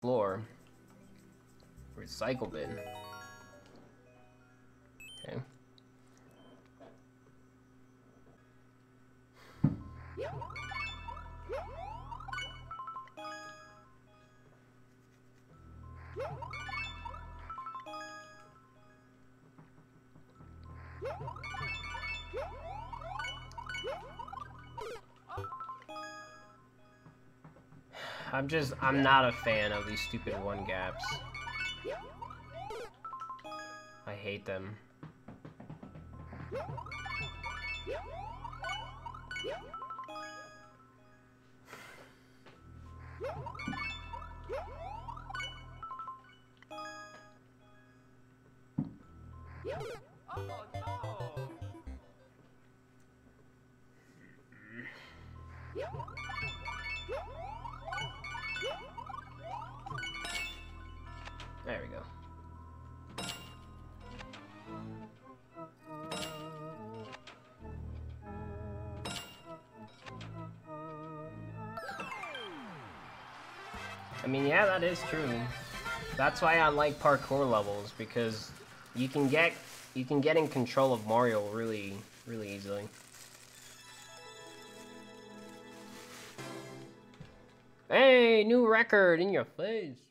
floor. Recycle bin. Okay. I'm just, I'm not a fan of these stupid one gaps. I hate them. Oh, There we go. I mean, yeah, that is true. That's why I like parkour levels because you can get you can get in control of Mario really really easily. Hey, new record in your face.